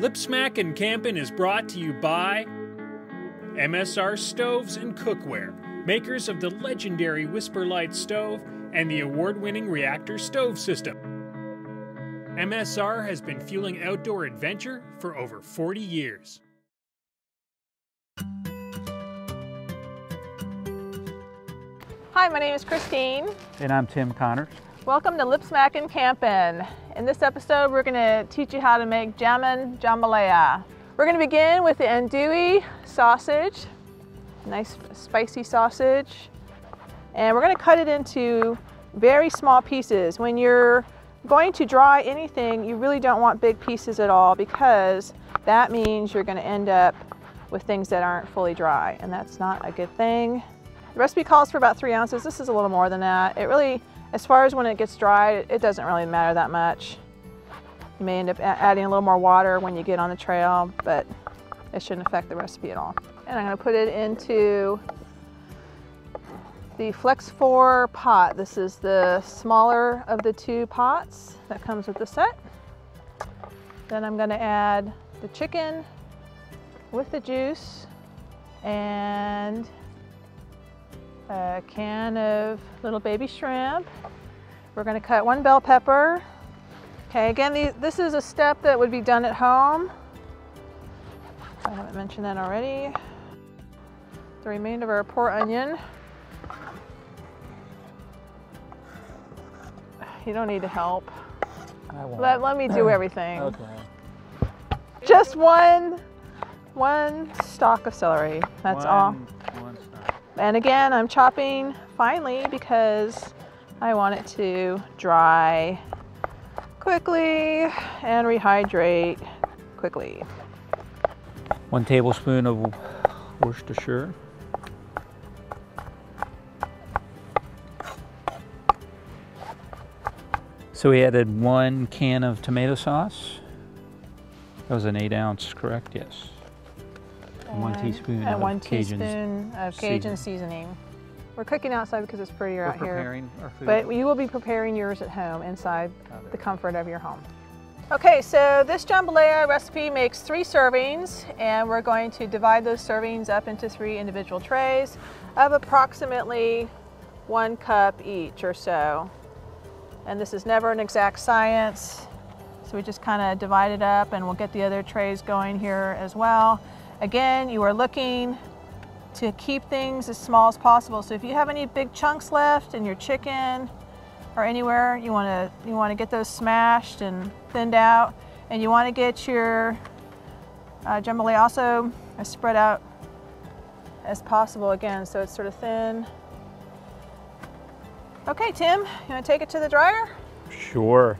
Lipsmackin' Campin' is brought to you by MSR Stoves and Cookware, makers of the legendary Whisperlite stove and the award winning Reactor stove system. MSR has been fueling outdoor adventure for over 40 years. Hi, my name is Christine. And I'm Tim Connors. Welcome to Lipsmackin' Campin'. In this episode, we're going to teach you how to make jammin jambalaya. We're going to begin with the andouille sausage, nice spicy sausage, and we're going to cut it into very small pieces. When you're going to dry anything, you really don't want big pieces at all because that means you're going to end up with things that aren't fully dry, and that's not a good thing. The recipe calls for about three ounces. This is a little more than that. It really, as far as when it gets dry, it doesn't really matter that much. You may end up adding a little more water when you get on the trail, but it shouldn't affect the recipe at all. And I'm gonna put it into the Flex 4 pot. This is the smaller of the two pots that comes with the set. Then I'm gonna add the chicken with the juice and a can of little baby shrimp. We're gonna cut one bell pepper. Okay, again, this is a step that would be done at home. I haven't mentioned that already. The remainder of our poor onion. You don't need to help. Let, let me do everything. Okay. Just one, one stalk of celery. That's one, all. And again, I'm chopping finely because I want it to dry quickly and rehydrate quickly. One tablespoon of Worcestershire. So we added one can of tomato sauce. That was an eight ounce, correct? Yes. And one teaspoon and of one Cajun teaspoon of Cajun seasoning. seasoning. We're cooking outside because it's prettier We're out here. preparing our food. But you will be preparing yours at home inside Got it. the comfort of your home. Okay, so this jambalaya recipe makes three servings and we're going to divide those servings up into three individual trays of approximately one cup each or so. And this is never an exact science. So we just kind of divide it up and we'll get the other trays going here as well. Again, you are looking to keep things as small as possible. So if you have any big chunks left in your chicken or anywhere, you want to you want to get those smashed and thinned out, and you want to get your uh, jambalaya also as spread out as possible again, so it's sort of thin. Okay, Tim, you want to take it to the dryer? Sure.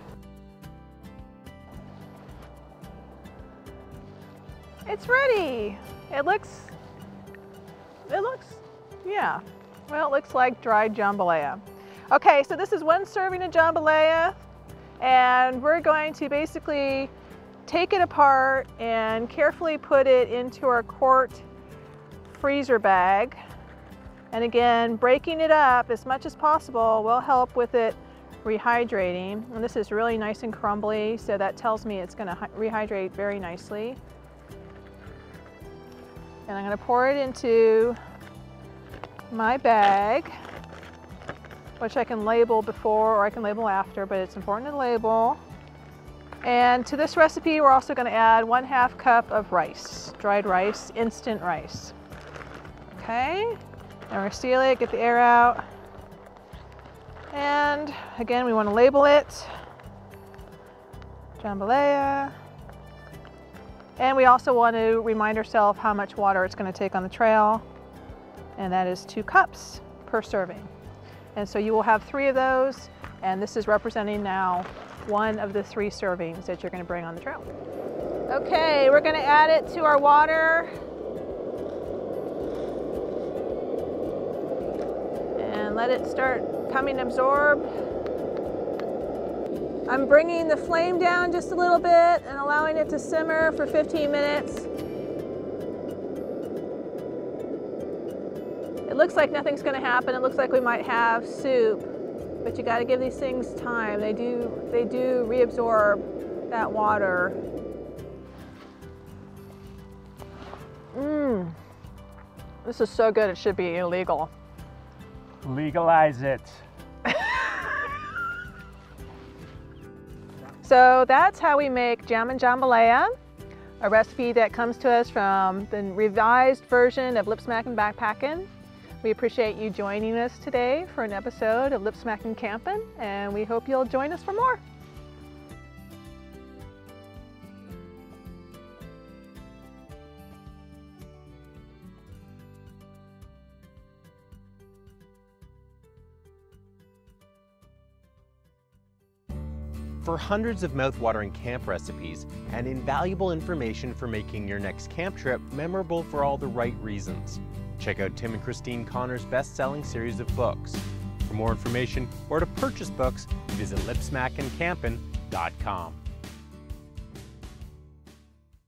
It's ready. It looks, it looks, yeah. Well, it looks like dried jambalaya. Okay, so this is one serving of jambalaya and we're going to basically take it apart and carefully put it into our quart freezer bag. And again, breaking it up as much as possible will help with it rehydrating. And this is really nice and crumbly, so that tells me it's gonna rehydrate very nicely. And I'm gonna pour it into my bag, which I can label before or I can label after, but it's important to label. And to this recipe, we're also gonna add one half cup of rice, dried rice, instant rice. Okay, and we're gonna seal it, get the air out. And again, we wanna label it. Jambalaya. And we also want to remind ourselves how much water it's going to take on the trail, and that is two cups per serving. And so you will have three of those, and this is representing now one of the three servings that you're going to bring on the trail. Okay, we're going to add it to our water. And let it start coming absorb. I'm bringing the flame down just a little bit and allowing it to simmer for 15 minutes. It looks like nothing's going to happen. It looks like we might have soup, but you got to give these things time. They do they do reabsorb that water. Mmm. This is so good it should be illegal. Legalize it. So that's how we make jammin' jambalaya, a recipe that comes to us from the revised version of Lip Smackin' Backpackin'. We appreciate you joining us today for an episode of Lip Smackin' Campin', and we hope you'll join us for more. For hundreds of mouthwatering camp recipes and invaluable information for making your next camp trip memorable for all the right reasons, check out Tim and Christine Connor's best-selling series of books. For more information or to purchase books, visit lipsmackincampin.com.